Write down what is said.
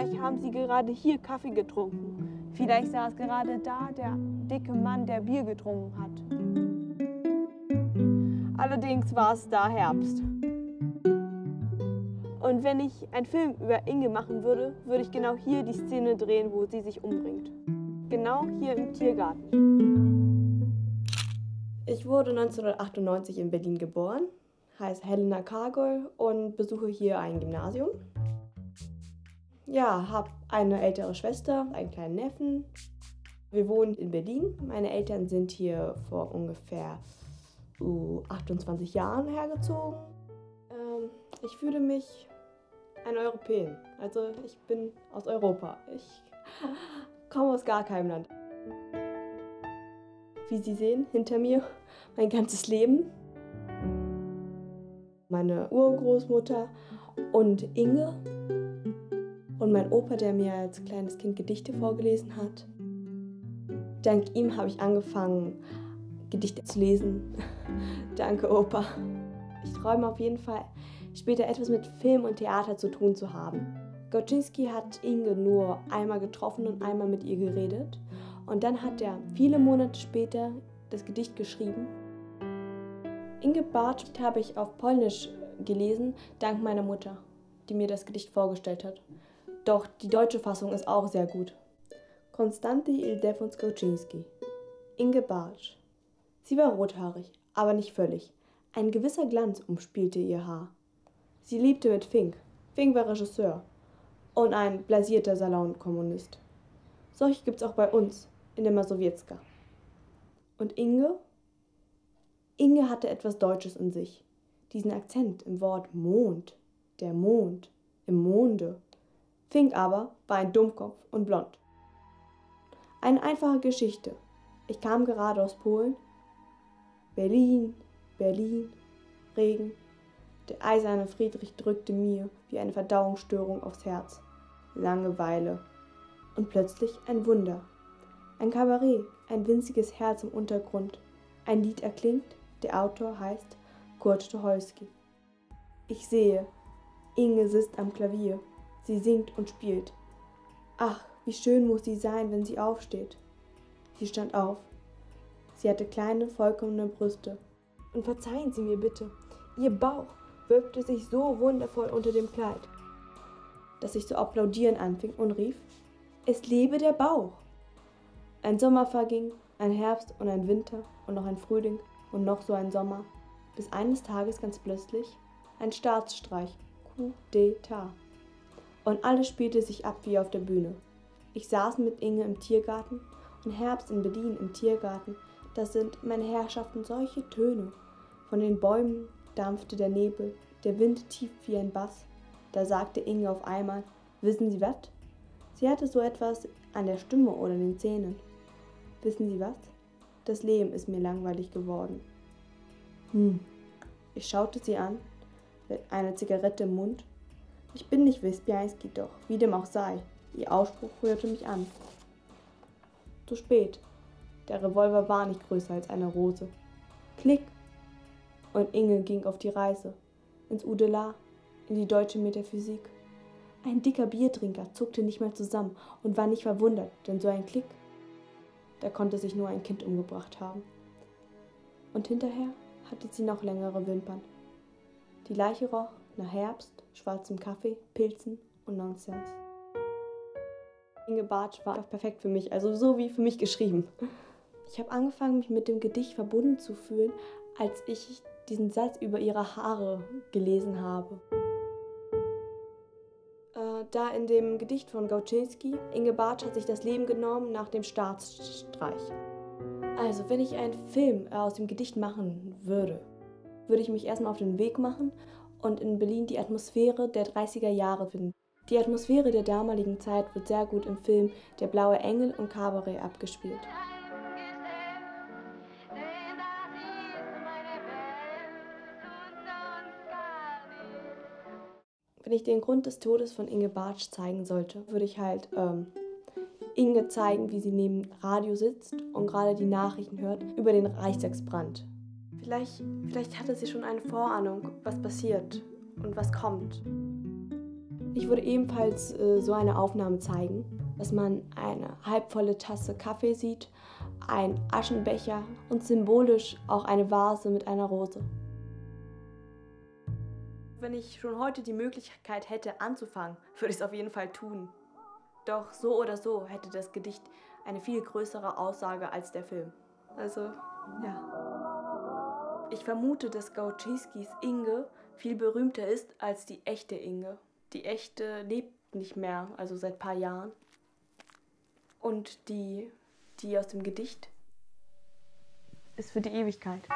Vielleicht haben sie gerade hier Kaffee getrunken. Vielleicht saß gerade da der dicke Mann, der Bier getrunken hat. Allerdings war es da Herbst. Und wenn ich einen Film über Inge machen würde, würde ich genau hier die Szene drehen, wo sie sich umbringt. Genau hier im Tiergarten. Ich wurde 1998 in Berlin geboren, heiße Helena Kargol und besuche hier ein Gymnasium. Ja, habe eine ältere Schwester, einen kleinen Neffen. Wir wohnen in Berlin. Meine Eltern sind hier vor ungefähr uh, 28 Jahren hergezogen. Ähm, ich fühle mich ein Europäer. Also ich bin aus Europa. Ich komme aus gar keinem Land. Wie Sie sehen, hinter mir mein ganzes Leben. Meine Urgroßmutter und Inge und mein Opa, der mir als kleines Kind Gedichte vorgelesen hat. Dank ihm habe ich angefangen, Gedichte zu lesen. Danke, Opa. Ich träume auf jeden Fall, später etwas mit Film und Theater zu tun zu haben. Goczynski hat Inge nur einmal getroffen und einmal mit ihr geredet. Und dann hat er viele Monate später das Gedicht geschrieben. Inge Barth habe ich auf Polnisch gelesen, dank meiner Mutter, die mir das Gedicht vorgestellt hat. Doch die deutsche Fassung ist auch sehr gut. Konstanty Ildefons Goczynski. Inge Bartsch. Sie war rothaarig, aber nicht völlig. Ein gewisser Glanz umspielte ihr Haar. Sie liebte mit Fink. Fink war Regisseur und ein blasierter Salonkommunist. Solche gibt's auch bei uns in der Masowiecka. Und Inge? Inge hatte etwas Deutsches in sich. Diesen Akzent im Wort Mond. Der Mond. Im Monde. Fink aber war ein Dummkopf und blond. Eine einfache Geschichte. Ich kam gerade aus Polen. Berlin, Berlin, Regen. Der eiserne Friedrich drückte mir wie eine Verdauungsstörung aufs Herz. Langeweile. Und plötzlich ein Wunder. Ein Kabarett, ein winziges Herz im Untergrund. Ein Lied erklingt, der Autor heißt Kurt Tucholsky. Ich sehe, Inge sitzt am Klavier. Sie singt und spielt. Ach, wie schön muss sie sein, wenn sie aufsteht. Sie stand auf. Sie hatte kleine, vollkommene Brüste. Und verzeihen Sie mir bitte, ihr Bauch wölbte sich so wundervoll unter dem Kleid, dass ich zu applaudieren anfing und rief, es lebe der Bauch. Ein Sommer verging, ein Herbst und ein Winter und noch ein Frühling und noch so ein Sommer, bis eines Tages ganz plötzlich ein Staatsstreich, Coup d'etat und alles spielte sich ab wie auf der Bühne. Ich saß mit Inge im Tiergarten und Herbst in Berlin im Tiergarten, das sind meine Herrschaften solche Töne. Von den Bäumen dampfte der Nebel, der Wind tief wie ein Bass. Da sagte Inge auf einmal, wissen Sie was? Sie hatte so etwas an der Stimme oder den Zähnen. Wissen Sie was? Das Leben ist mir langweilig geworden. Hm. Ich schaute sie an, mit einer Zigarette im Mund ich bin nicht Wispiański, doch wie dem auch sei, ihr Ausspruch rührte mich an. Zu spät. Der Revolver war nicht größer als eine Rose. Klick! Und Inge ging auf die Reise. Ins Udelar, in die deutsche Metaphysik. Ein dicker Biertrinker zuckte nicht mehr zusammen und war nicht verwundert, denn so ein Klick, da konnte sich nur ein Kind umgebracht haben. Und hinterher hatte sie noch längere Wimpern. Die Leiche roch nach Herbst, schwarzem Kaffee, Pilzen und Nonsense. Inge Bartsch war perfekt für mich, also so wie für mich geschrieben. Ich habe angefangen, mich mit dem Gedicht verbunden zu fühlen, als ich diesen Satz über ihre Haare gelesen habe. Äh, da in dem Gedicht von Gauczynski, Inge Bartsch hat sich das Leben genommen nach dem Staatsstreich. Also, wenn ich einen Film aus dem Gedicht machen würde, würde ich mich erstmal auf den Weg machen und in Berlin die Atmosphäre der 30er Jahre finden. Die Atmosphäre der damaligen Zeit wird sehr gut im Film Der blaue Engel und Cabaret abgespielt. Wenn ich den Grund des Todes von Inge Bartsch zeigen sollte, würde ich halt ähm, Inge zeigen, wie sie neben Radio sitzt und gerade die Nachrichten hört über den Reichstagsbrand. Vielleicht, vielleicht hatte sie schon eine Vorahnung, was passiert und was kommt. Ich würde ebenfalls äh, so eine Aufnahme zeigen, dass man eine halbvolle Tasse Kaffee sieht, ein Aschenbecher und symbolisch auch eine Vase mit einer Rose. Wenn ich schon heute die Möglichkeit hätte anzufangen, würde ich es auf jeden Fall tun. Doch so oder so hätte das Gedicht eine viel größere Aussage als der Film. Also, ja. Ich vermute, dass Gauczynskis Inge viel berühmter ist als die echte Inge. Die echte lebt nicht mehr, also seit ein paar Jahren. Und die, die aus dem Gedicht ist für die Ewigkeit.